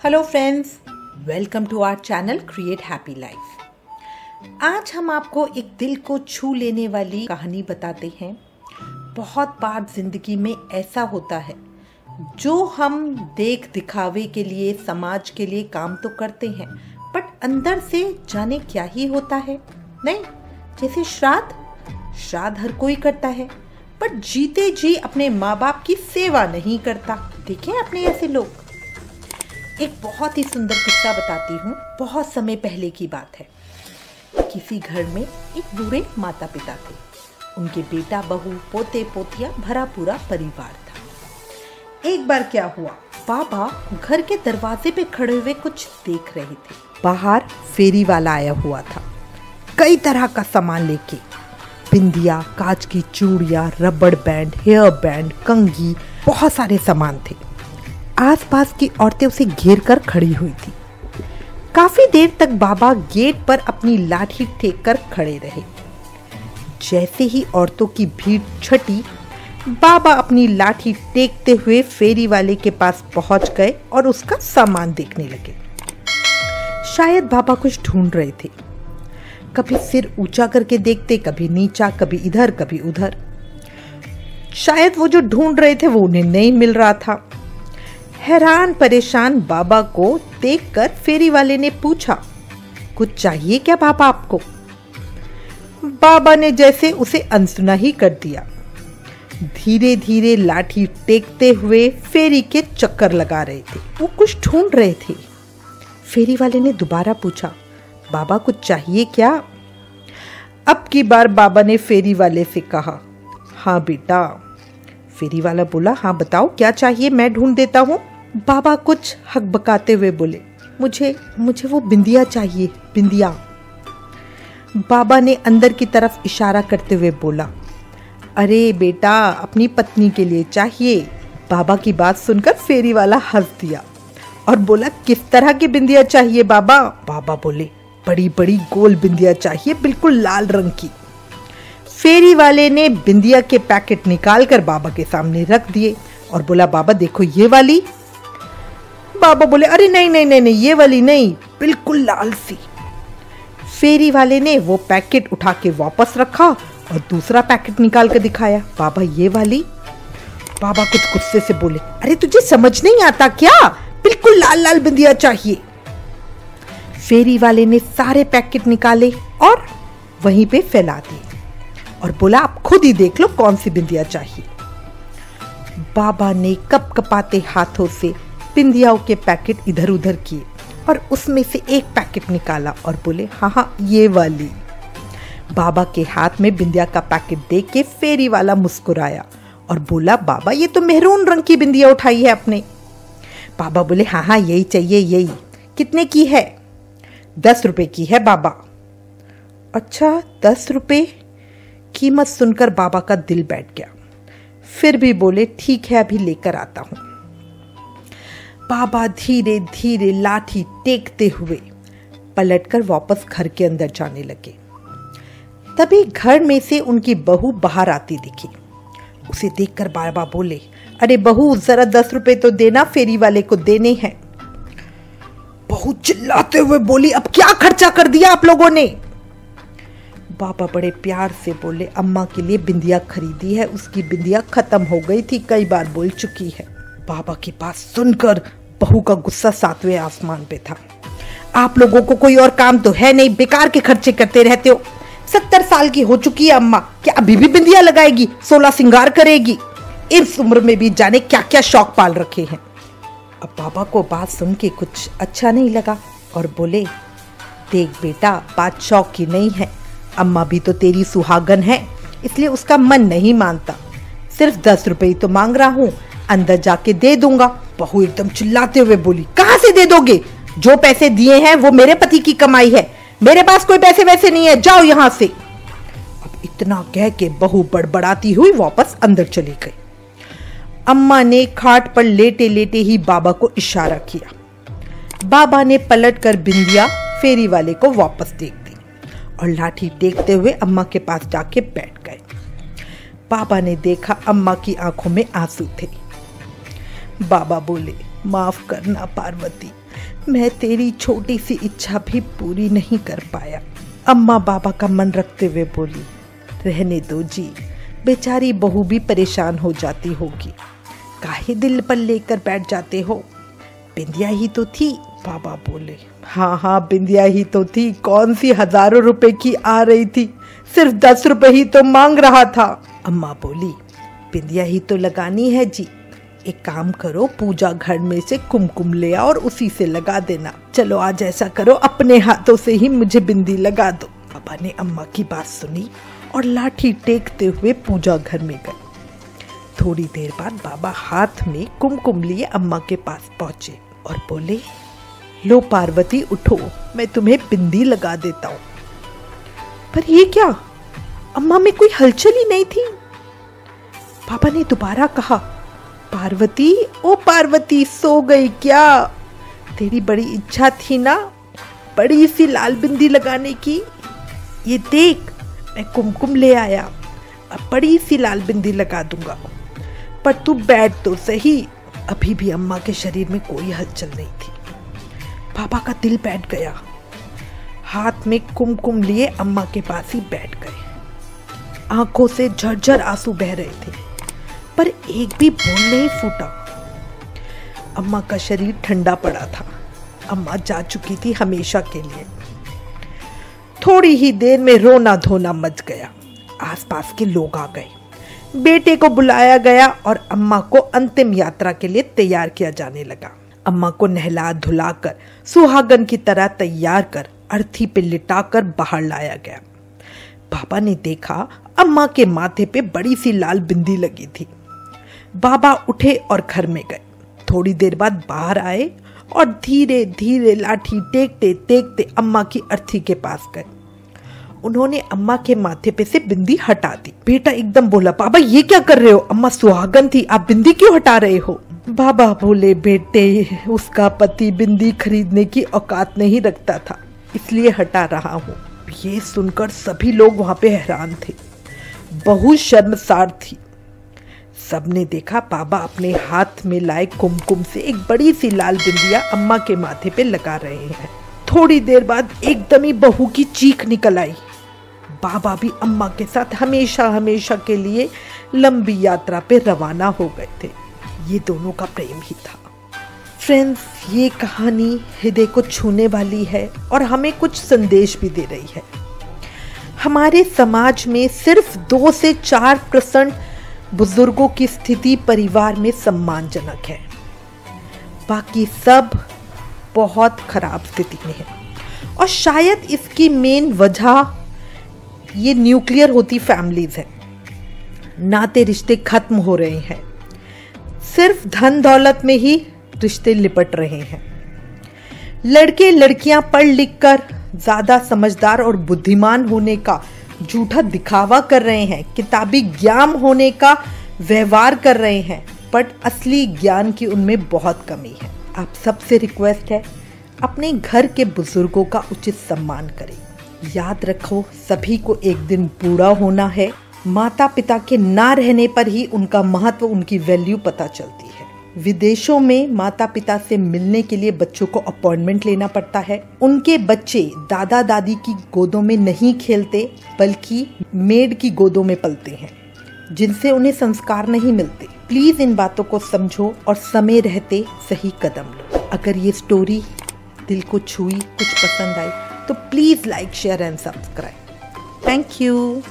Hello friends welcome to our channel create happy life आज हम आपको एक दिल को छू लेने वाली कहानी बताते हैं। बहुत बार ज़िंदगी में ऐसा होता है, जो हम देख दिखावे के लिए, समाज के लिए काम तो करते हैं बट अंदर से जाने क्या ही होता है, नहीं? जैसे श्राद्ध। श्राद्ध हर कोई करता है बट जीते जी अपने माँ बाप की सेवा नहीं करता। देखें अपने ऐसे लोग। एक बहुत ही सुंदर किस्सा बताती हूँ। बहुत समय पहले की बात है। किसी घर में एक बूढ़े माता पिता थे। उनके बेटा, बहू, पोते, पोतिया, भरा पूरा परिवार था। एक बार क्या हुआ? बाबा घर के दरवाजे पे खड़े हुए कुछ देख रहे थे। बाहर फेरी वाला आया हुआ था। कई तरह का सामान लेके। बिंदिया, कांच की चूड़िया, रबड़ बैंड, हेयर बैंड कंगी बहुत सारे सामान थे। आसपास की औरतें उसे घेर कर खड़ी हुई थी। काफ़ी देर तक बाबा गेट पर अपनी लाठी टेक कर खड़े रहे। जैसे ही औरतों की भीड़ छटी, बाबा अपनी लाठी टेकते हुए फेरी वाले के पास पहुँच गए और उसका सामान देखने लगे। शायद बाबा कुछ ढूंढ रहे थे। कभी सिर ऊँचा करके देखते, कभी नीचा, कभी इधर, कभी उधर। शायद वो जो ढूंढ रहे थे वो उन्हें नहीं मिल रहा था। हैरान परेशान बाबा को देखकर फेरी वाले ने पूछा, कुछ चाहिए क्या बाबा आपको? बाबा ने जैसे उसे अनसुना ही कर दिया। धीरे धीरे लाठी टेकते हुए फेरी के चक्कर लगा रहे थे। वो कुछ ढूंढ रहे थे। फेरी वाले ने दोबारा पूछा, बाबा कुछ चाहिए क्या? अब की बार बाबा ने फेरी वाले से कहा हाँ बेटा। फेरी वाला बोला हाँ बताओ, क्या चाहिए? मैं ढूंढ देता हूँ। बाबा कुछ हक बकाते हुए बोले, मुझे मुझे वो बिंदिया चाहिए, बिंदिया. बाबा ने अंदर की तरफ़ इशारा करते हुए बोला, अरे बेटा, अपनी पत्नी के लिए चाहिए। बाबा की बात सुनकर फेरी वाला हंस दिया और बोला, किस तरह की बिंदिया चाहिए बाबा? बाबा बोले, बड़ी बड़ी गोल बिंदिया चाहिए, बिल्कुल लाल रंग की। फेरी वाले ने बिंदिया के पैकेट निकाल कर बाबा के सामने रख दिए और बोला, बाबा, देखो ये वाली बाबा बोले, अरे नहीं नहीं नहीं नहीं, ये वाली नहीं, बिल्कुल लाल सी। फेरी वाले ने वो पैकेट उठा के वापस रखा और दूसरा पैकेट निकाल कर दिखाया। बाबा, ये वाली? बाबा कुछ गुस्से से बोले, अरे, तुझे समझ नहीं आता क्या? बिल्कुल लाल लाल बिंदिया चाहिए। फेरी वाले ने सारे पैकेट निकाले और वहीं पे फैला दिए और बोला, आप खुद ही देख लो कौन सी बिंदिया चाहिए। बाबा ने कप कपाते हाथों से बिंदियाओं के पैकेट इधर उधर किए और उसमें से एक पैकेट निकाला और बोले हाँ हाँ ये वाली। बाबा के हाथ में बिंदिया का पैकेट देख के फेरी वाला मुस्कुराया और बोला, बाबा, ये तो मेहरून रंग की बिंदिया उठाई है आपने। बाबा बोले हाँ हाँ यही चाहिए, यही। कितने की है? दस रुपए की है, बाबा। अच्छा दस रुपए? कीमत सुनकर बाबा का दिल बैठ गया। फिर भी बोले, ठीक है, अभी लेकर आता हूँ। बाबा धीरे धीरे लाठी टेकते हुए पलटकर वापस घर के अंदर जाने लगे। तभी घर में से उनकी बहू बाहर आती दिखी। उसे देखकर बाबा बोले, अरे बहू, जरा दस रुपए तो देना, फेरी वाले को देने हैं। बहू चिल्लाते हुए बोली, अब क्या खर्चा कर दिया आप लोगों ने? बाबा बड़े प्यार से बोले, अम्मा के लिए बिंदिया खरीदी है, उसकी बिंदिया खत्म हो गई थी, कई बार बोल चुकी है। बाबा की बात सुनकर बहू का गुस्सा सातवें आसमान पे था। आप लोगों को कोई और काम तो है नहीं, बेकार के खर्चे करते रहते हो। सत्तर साल की हो चुकी है अम्मा, क्या अभी भी बिंदिया लगाएगी सोलह सिंगार करेगी? इस उम्र में भी जाने क्या क्या शौक पाल रखे हैं। अब बाबा को बात सुन के कुछ अच्छा नहीं लगा और बोले, देख बेटा, बात शौक की नहीं है। अम्मा भी तो तेरी सुहागन है, इसलिए उसका मन नहीं मानता। सिर्फ़ दस रुपये तो मांग रहा हूँ, अंदर जाके दे दूँगा। बहू एकदम चिल्लाते हुए बोली, कहाँ से दे दोगे? जो पैसे दिए हैं, वो मेरे पति की कमाई है। मेरे पास कोई पैसे वैसे नहीं है, जाओ यहाँ से। अब इतना कह के बहू बड़बड़ाती हुई वापस अंदर चली गई। अम्मा ने खाट पर लेटे लेटे ही बाबा को इशारा किया। बाबा ने पलट कर बिंदिया फेरी वाले को वापस देख दी और लाठी टेकते हुए अम्मा के पास जाके बैठ गए। बाबा ने देखा अम्मा की आँखों में आँसू थे। बाबा बोले, माफ़ करना पार्वती, मैं तेरी छोटी सी इच्छा भी पूरी नहीं कर पाया। अम्मा बाबा का मन रखते हुए बोली, रहने दो जी, बेचारी बहू भी परेशान हो जाती होगी। काहे दिल पर लेकर बैठ जाते हो? बिंदिया ही तो थी, बाबा बोले। हाँ हाँ बिंदिया ही तो थी, कौन सी हज़ारों रुपए की आ रही थी? सिर्फ़ दस रुपए ही तो मांग रहा था। अम्मा बोली, बिंदिया ही तो लगानी है जी एक काम करो, पूजा घर में से कुमकुम ले आओ और उसी से लगा देना। चलो आज ऐसा करो, अपने हाथों से ही मुझे बिंदी लगा दो। पापा ने अम्मा की बात सुनी और लाठी टेकते हुए पूजा घर में गए। थोड़ी देर बाद बाबा हाथ में कुमकुम लिए अम्मा के पास पहुँचे और बोले, लो पार्वती, उठो, मैं तुम्हें बिंदी लगा देता हूँ। पर ये क्या? अम्मा में कोई हलचल ही नहीं थी? पापा ने दोबारा कहा पार्वती? ओ पार्वती, सो गई क्या? तेरी बड़ी इच्छा थी ना, बड़ी सी लाल बिंदी लगाने की? ये देख, मैं कुमकुम ले आया। अब बड़ी सी लाल बिंदी लगा दूँगा। पर तू बैठ तो सही, अभी भी अम्मा के शरीर में कोई हलचल नहीं थी। पापा का दिल बैठ गया। हाथ में कुमकुम लिए अम्मा के पास ही बैठ गए। आँखों से झरझर आँसू बह रहे थे। पर एक भी बोल नहीं फूटा। अम्मा का शरीर ठंडा पड़ा था। अम्मा जा चुकी थी हमेशा के लिए। थोड़ी ही देर में रोना धोना मच गया। आसपास के लोग आ गए। बेटे को बुलाया गया और अम्मा को अंतिम यात्रा के लिए तैयार किया जाने लगा। अम्मा को नहला धुलाकर, सुहागन की तरह तैयार कर अर्थी पे लिटाकर बाहर लाया गया। बाबा ने देखा अम्मा के माथे पे बड़ी सी लाल बिंदी लगी थी। बाबा उठे और घर में गए। थोड़ी देर बाद बाहर आए और धीरे धीरे लाठी टेकते टेकते अम्मा की अर्थी के पास गए। उन्होंने अम्मा के माथे पे से बिंदी हटा दी। बेटा एकदम बोला, बाबा, ये क्या कर रहे हो? अम्मा सुहागन थी, आप बिंदी क्यों हटा रहे हो? बाबा बोले, बेटे, उसका पति बिंदी खरीदने की औकात नहीं रखता था, इसलिए हटा रहा हूँ। ये सुनकर सभी लोग वहाँ पे हैरान थे। बहुत शर्मसार थी। सबने देखा बाबा अपने हाथ में लाए कुमकुम से एक बड़ी सी लाल बिंदिया अम्मा के माथे पे लगा रहे हैं। थोड़ी देर बाद एकदम ही बहू की चीख निकल आई। बाबा भी अम्मा के साथ हमेशा हमेशा के लिए लंबी यात्रा पे रवाना हो गए थे। ये दोनों का प्रेम ही था। फ्रेंड्स, ये कहानी हृदय को छूने वाली है और हमें कुछ संदेश भी दे रही है। हमारे समाज में सिर्फ़ दो से चार परसेंट बुज़ुर्गों की स्थिति परिवार में सम्मानजनक है। बाकी सब बहुत खराब स्थिति में है। और शायद इसकी मेन वजह ये न्यूक्लियर होती फैमिलीज़ है। नाते रिश्ते खत्म हो रहे हैं। सिर्फ़ धन दौलत में ही रिश्ते लिपट रहे हैं। लड़के लड़कियाँ पढ़ लिख कर ज़्यादा समझदार और बुद्धिमान होने का झूठा दिखावा कर रहे हैं, किताबी ज्ञान होने का व्यवहार कर रहे हैं बट असली ज्ञान की उनमें बहुत कमी है। आप सबसे रिक्वेस्ट है, अपने घर के बुज़ुर्गों का उचित सम्मान करें। याद रखो, सभी को एक दिन बूढ़ा होना है। माता पिता के ना रहने पर ही उनका महत्व, उनकी वैल्यू पता चलती है। विदेशों में माता पिता से मिलने के लिए बच्चों को अपॉइंटमेंट लेना पड़ता है। उनके बच्चे दादा दादी की गोदों में नहीं खेलते, बल्कि मेड की गोदों में पलते हैं, जिनसे उन्हें संस्कार नहीं मिलते। प्लीज़ इन बातों को समझो और समय रहते सही कदम लो। अगर ये स्टोरी दिल को छुई, कुछ पसंद आई तो please like share and subscribe thank you